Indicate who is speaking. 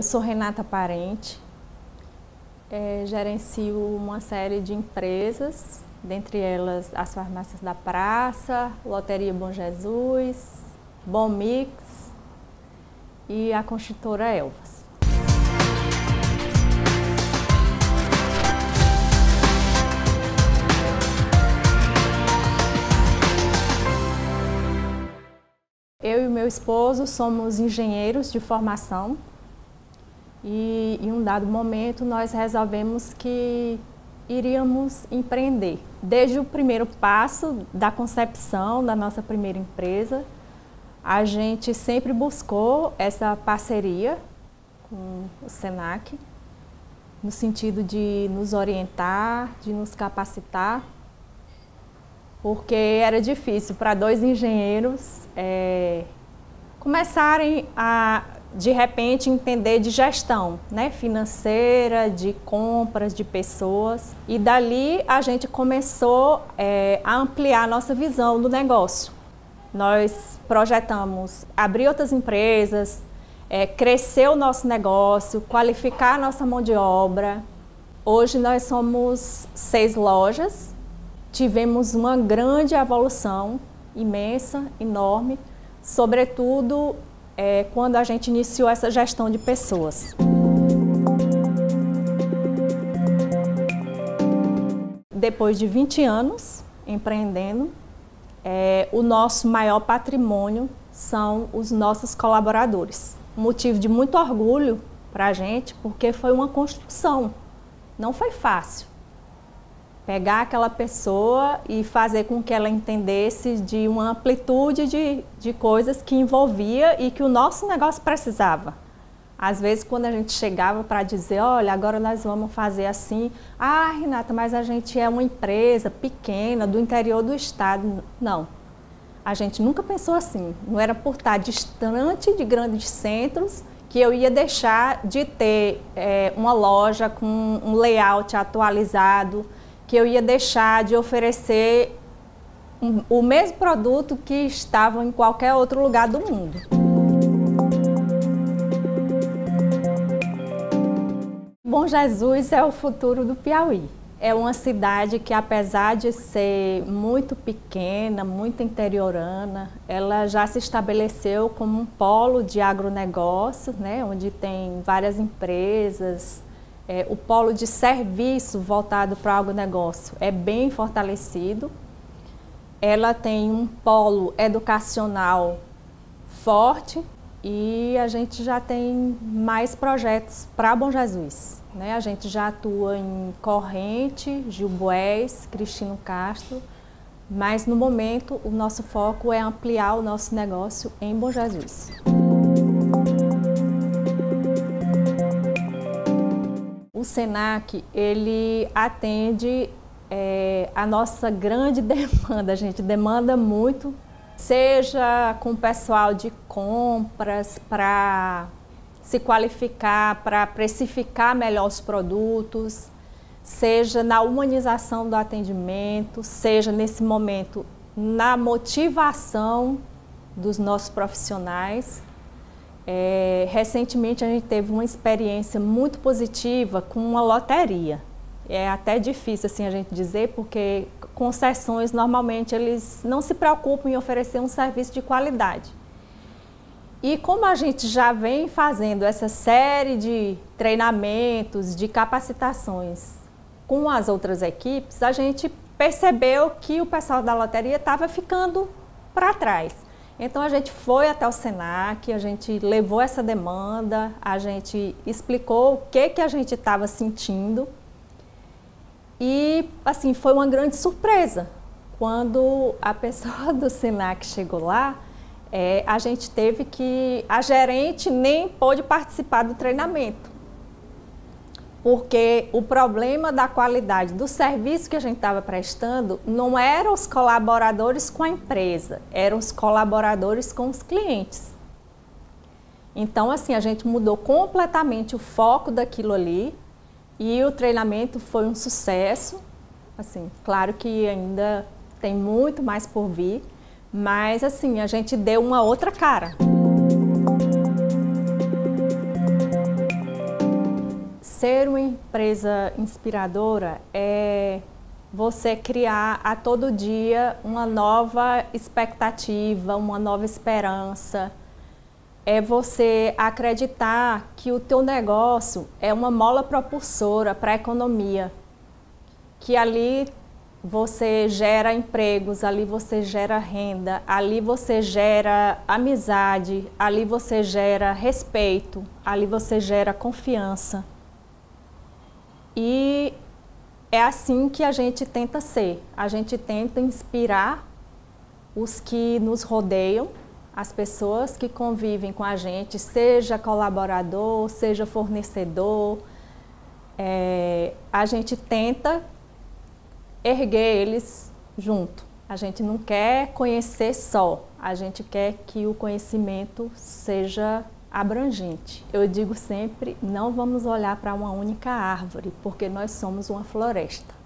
Speaker 1: eu sou Renata Parente, é, gerencio uma série de empresas, dentre elas as farmácias da Praça, Loteria Bom Jesus, Bom Mix e a construtora Elvas. Eu e meu esposo somos engenheiros de formação e em um dado momento nós resolvemos que iríamos empreender. Desde o primeiro passo da concepção da nossa primeira empresa, a gente sempre buscou essa parceria com o SENAC, no sentido de nos orientar, de nos capacitar porque era difícil para dois engenheiros é, começarem a, de repente, entender de gestão né, financeira, de compras de pessoas. E dali a gente começou é, a ampliar a nossa visão do negócio. Nós projetamos abrir outras empresas, é, crescer o nosso negócio, qualificar a nossa mão de obra. Hoje nós somos seis lojas tivemos uma grande evolução, imensa, enorme, sobretudo é, quando a gente iniciou essa gestão de pessoas. Depois de 20 anos empreendendo, é, o nosso maior patrimônio são os nossos colaboradores. Motivo de muito orgulho para a gente, porque foi uma construção, não foi fácil pegar aquela pessoa e fazer com que ela entendesse de uma amplitude de, de coisas que envolvia e que o nosso negócio precisava. Às vezes, quando a gente chegava para dizer, olha, agora nós vamos fazer assim, ah, Renata, mas a gente é uma empresa pequena do interior do estado. Não, a gente nunca pensou assim. Não era por estar distante de grandes centros que eu ia deixar de ter é, uma loja com um layout atualizado, que eu ia deixar de oferecer um, o mesmo produto que estava em qualquer outro lugar do mundo. Bom Jesus é o futuro do Piauí. É uma cidade que, apesar de ser muito pequena, muito interiorana, ela já se estabeleceu como um polo de agronegócio, né, onde tem várias empresas, é, o polo de serviço voltado para o agronegócio é bem fortalecido. Ela tem um polo educacional forte e a gente já tem mais projetos para Bom Jesus. Né? A gente já atua em Corrente, Gilboés, Cristino Castro, mas no momento o nosso foco é ampliar o nosso negócio em Bom Jesus. O SENAC ele atende é, a nossa grande demanda, a gente. Demanda muito, seja com o pessoal de compras para se qualificar, para precificar melhor os produtos, seja na humanização do atendimento, seja nesse momento na motivação dos nossos profissionais é, recentemente a gente teve uma experiência muito positiva com uma loteria. É até difícil assim a gente dizer, porque concessões normalmente eles não se preocupam em oferecer um serviço de qualidade. E como a gente já vem fazendo essa série de treinamentos, de capacitações com as outras equipes, a gente percebeu que o pessoal da loteria estava ficando para trás. Então a gente foi até o Senac, a gente levou essa demanda, a gente explicou o que que a gente estava sentindo e assim foi uma grande surpresa quando a pessoa do Senac chegou lá. É, a gente teve que a gerente nem pôde participar do treinamento porque o problema da qualidade do serviço que a gente estava prestando não eram os colaboradores com a empresa, eram os colaboradores com os clientes. Então, assim, a gente mudou completamente o foco daquilo ali e o treinamento foi um sucesso. Assim, claro que ainda tem muito mais por vir, mas assim, a gente deu uma outra cara. Ser uma empresa inspiradora é você criar a todo dia uma nova expectativa, uma nova esperança. É você acreditar que o teu negócio é uma mola propulsora para a economia, que ali você gera empregos, ali você gera renda, ali você gera amizade, ali você gera respeito, ali você gera confiança. E é assim que a gente tenta ser. A gente tenta inspirar os que nos rodeiam, as pessoas que convivem com a gente, seja colaborador, seja fornecedor. É, a gente tenta erguer eles junto. A gente não quer conhecer só, a gente quer que o conhecimento seja abrangente. Eu digo sempre, não vamos olhar para uma única árvore, porque nós somos uma floresta.